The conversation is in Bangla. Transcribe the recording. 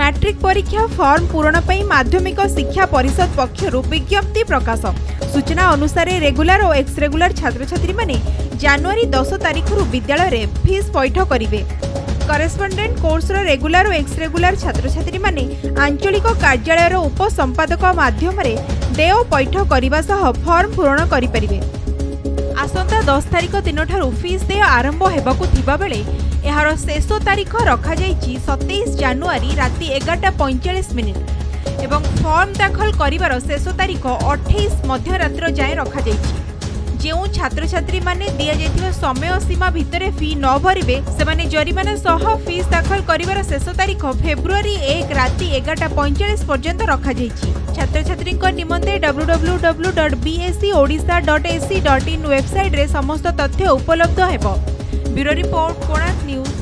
ম্যাট্রিক পরীক্ষা ফর্ম পূরণ পাই মাধ্যমিক শিক্ষা পরিষদ পক্ষর বিজ্ঞপ্তি প্রকাশ সূচনা অনুসারে রেগুলার ও এক্স রেগুলার ছাত্রছাত্রী মানে জানুয়ারি দশ তারিখর বিদ্যালয়ের ফিস পৈঠ করবে করেসপন্ডেন্ট কোর্সর রেগুলার ও এক্স রেগুলার ছাত্রছাত্রী মানে আঞ্চলিক কার্যালয়ের উপসম্পাদক মাধ্যমে দেয় পৈঠ করা ফর্ম পূরণ করে আসন্তা দশ তারিখ দিনঠার ফিজ দেয় আরম্ভ হওয়া থাকবে এর শেষ তারিখ রখাযাই সতেইশ জানুয়ারি রাতে এগারটা পঁয়চাশ মিনিট এবং ফর্ম দাখল করিবার শেষ তারিখ অঠেইশ মধ্যরাত্র যায় রখাযাই যে ছাত্রছাত্রী মানে দিয়া সময় সীমা ভিতরে ফি ন ভরবে সে জরিমানা সহ ফিস দাখল করার শেষ তারিখ ফেব্রুয়ারি এক রাতে এগারোটা পঁয়চাশ পর্যন্ত রখাযাই ছাত্রছাত্রী নিমন্তে W W W dot BSE Odisha dot AC dot in ওয়েবসাইট্রে সমস্ত তথ্য উপলব্ধ হব ব্যুরো রিপোর্ট কোণার্ক নিউজ